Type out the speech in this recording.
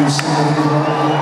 Do you see?